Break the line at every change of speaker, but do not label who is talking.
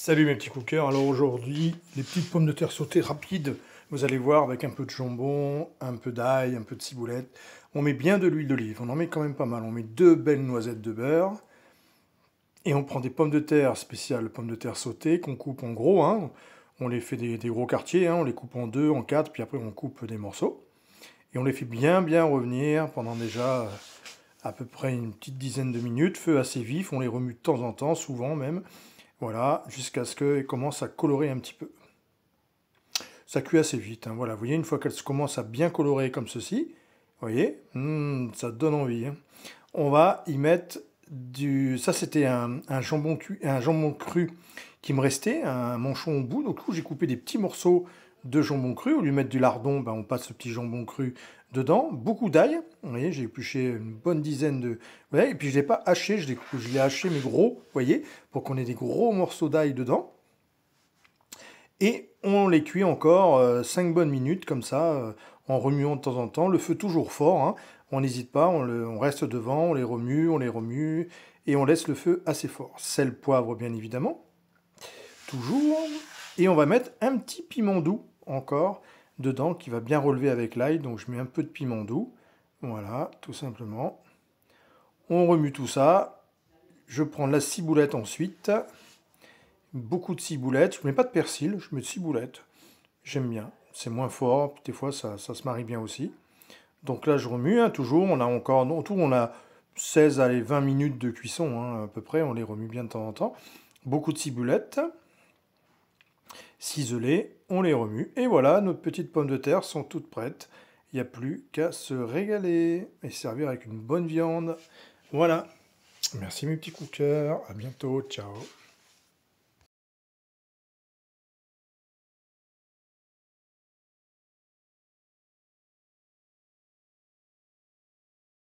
Salut mes petits cookers, alors aujourd'hui, les petites pommes de terre sautées rapides, vous allez voir, avec un peu de jambon, un peu d'ail, un peu de ciboulette. On met bien de l'huile d'olive, on en met quand même pas mal. On met deux belles noisettes de beurre. Et on prend des pommes de terre spéciales, pommes de terre sautées, qu'on coupe en gros. Hein. On les fait des, gros quartiers, hein. on les coupe en deux, en quatre, puis après on coupe des morceaux. Et on les fait bien bien revenir pendant déjà euh, à peu près une petite dizaine de minutes, feu assez vif, on les remue de temps en temps, souvent même. Voilà, jusqu'à ce qu'elles commencent à colorer un petit peu. Ça cuit assez vite, hein. voilà, vous voyez, une fois qu'elles commencent à bien colorer comme ceci, vous voyez, hmm, ça donne envie. Hein. On va y mettre du... Ça, c'était un, jambon cru, un jambon cru qui me restait, un manchon au bout. Donc, j'ai coupé des petits morceaux de jambon cru. Au lieu de mettre du lardon, ben, on passe ce petit jambon cru dedans. Beaucoup d'ail. Vous voyez, j'ai épluché une bonne dizaine de... et puis, je ne l'ai pas haché, je l'ai haché, mais gros, vous voyez, pour qu'on ait des gros morceaux d'ail dedans. Et on les cuit encore 5 euh, bonnes minutes, comme ça, euh, en remuant de temps en temps. Le feu toujours fort, hein. on n'hésite pas, on, reste devant, on les remue, on les remue, et on laisse le feu assez fort. Sel, poivre, bien évidemment. Toujours. Et on va mettre un petit piment doux, encore, dedans, qui va bien relever avec l'ail. Donc je mets un peu de piment doux. Voilà, tout simplement. On remue tout ça. Je prends la ciboulette ensuite. Beaucoup de ciboulette. Je ne mets pas de persil, je mets de ciboulette. J'aime bien c'est moins fort, des fois ça, se marie bien aussi. Donc là je remue, hein, toujours, on a encore, en on a 16 à 20 minutes de cuisson hein, à peu près, on les remue bien de temps en temps. Beaucoup de ciboulette, ciselées, on les remue, et voilà, nos petites pommes de terre sont toutes prêtes. Il n'y a plus qu'à se régaler et servir avec une bonne viande. Voilà. Merci mes petits cookers, à bientôt, ciao